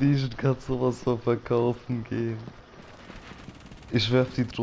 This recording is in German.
Legion kann sowas von verkaufen gehen. Ich werf die Drohne.